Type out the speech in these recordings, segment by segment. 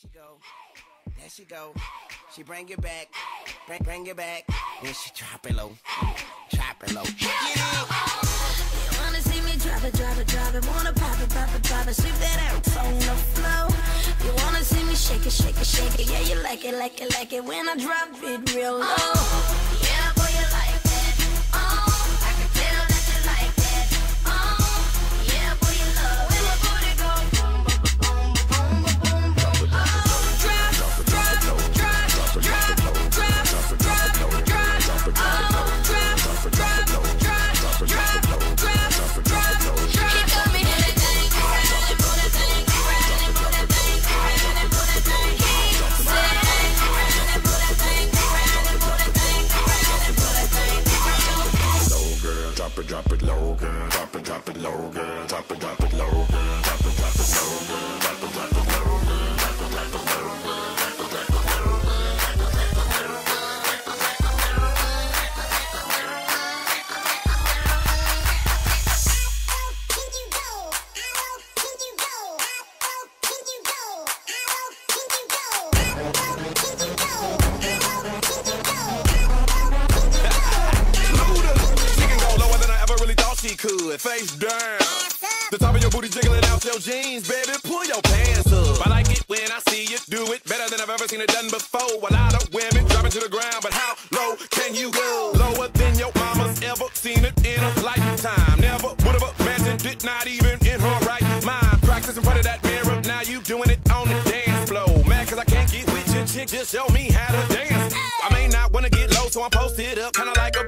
she go. There she go. She bring it back. Bring, bring it back. Then she drop it low. Drop it low. You wanna see me drop it, drop it, drop it. Wanna pop it, pop it, pop it. Sweep that ass on the floor. You wanna see me shake it, shake it, shake it. Yeah, you like it, like it, like it. When I drop it real low. It, drop it low girl, drop it, drop it low girl, drop it, drop it low girl, drop it, drop it low girl, drop it, drop it could. Face down. The top of your booty jiggling out your jeans, baby. Pull your pants up. I like it when I see you do it better than I've ever seen it done before. A lot of women dropping to the ground, but how low can you go? Lower than your mama's ever seen it in a lifetime. Never would have imagined it, not even in her right mind. Practice in front of that mirror, now you doing it on the dance floor. Mad cause I can't get with your chick, just show me how to dance. I may not wanna get low, so I'm posted up, kinda like a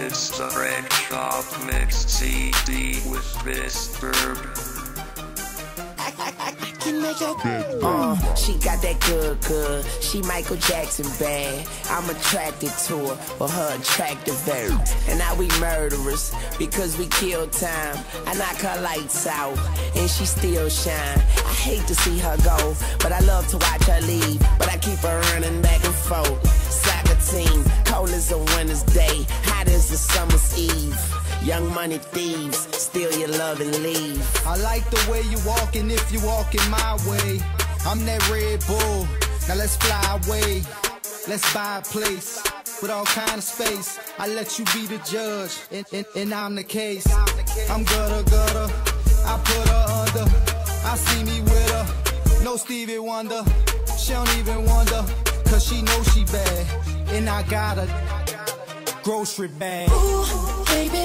It's the Red Shop Mix CD with Mr. Uh, she got that good, good. She Michael Jackson bad. I'm attracted to her for her attractive verb. And now we murderers because we kill time. I knock her lights out and she still shine. I hate to see her go, but I love to watch her leave. But I keep her running back and forth. Soccer team, cold as a winter's day, as a summer's eve. Young money thieves, steal your love and leave. I like the way you walking if you walking my way. I'm that Red Bull. Now let's fly away. Let's buy a place with all kind of space. I let you be the judge, and, and, and I'm the case. I'm gutter gutter. I put her under. I see me with her. No Stevie Wonder. She don't even wonder. Cause she know she bad. And I got a grocery bag. Ooh, baby,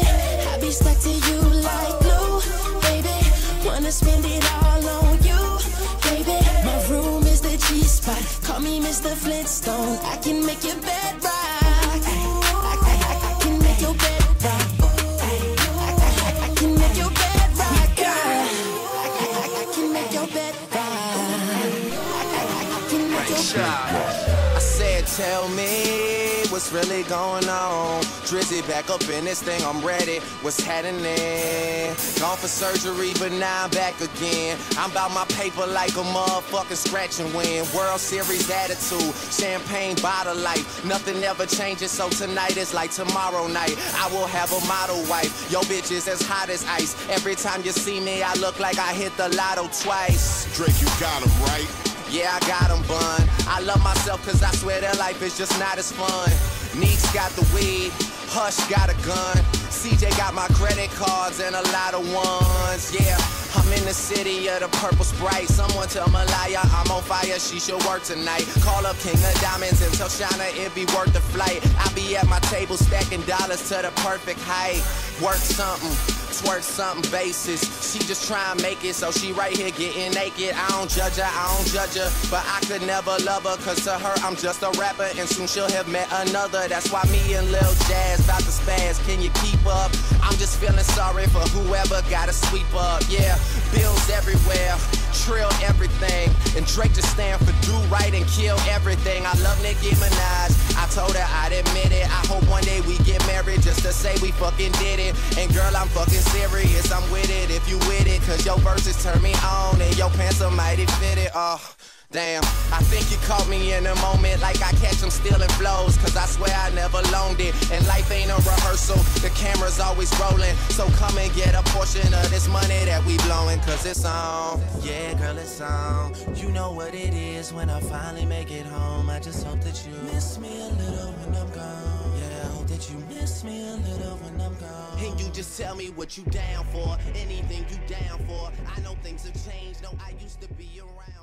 I be stuck to you like glue, baby. Wanna spend it all on you, baby. My room is the G spot. Call me Mr. Flintstone. I can make your bed rock. I, I- I can make your bed rock. I- I- I can make your bed rock, girl. I- I- I can make your bed rock. I- I- I can make your I said, tell me what's really going on. Drizzy back up in this thing, I'm ready. What's happening? Gone for surgery, but now I'm back again. I'm about my paper like a motherfucking scratch and win. World Series attitude, champagne bottle life. Nothing ever changes, so tonight is like tomorrow night. I will have a model wife. Yo, bitch is as hot as ice. Every time you see me, I look like I hit the lotto twice. Drake, you got him right. Yeah, I got 'em bun. I love myself cause I swear that life is just not as fun. Neeks got the weed, Hush got a gun. CJ got my credit cards and a lot of ones. Yeah, I'm in the city of the purple sprite. Someone tell Malaya I'm on fire, she should work tonight. Call up King of Diamonds and tell Shana it be worth the flight. I be at my table stacking dollars to the perfect height. Work something. twerk something basis. She just try and make it, so she right here getting naked. I don't judge her, I don't judge her, but I could never love her, cause to her I'm just a rapper, and soon she'll have met another. That's why me and Lil Jazz about to spaz. Can you keep up? I'm just feeling sorry for whoever gotta sweep up. Yeah, bills everywhere, trill everything, and Drake just stand for do right and kill everything. I love Nicki Minaj. I told her I'd admit it. I hope one day we get married just to say we fucking did it. And girl, I'm fucking serious. I'm with it if you with it, cause your verses turn me on and your pants are mighty fitted. Oh. Damn, I think you caught me in a moment like I catch them stealing flows. Cause I swear I never loaned it. And life ain't a rehearsal, the camera's always rolling. So come and get a portion of this money that we blowing. Cause it's on. Yeah, girl, it's on. You know what it is when I finally make it home. I just hope that you miss me a little when I'm gone. Yeah, you miss me a little when I'm gone. And you just tell me what you down for. Anything you down for. I know things have changed. No, I used to be around.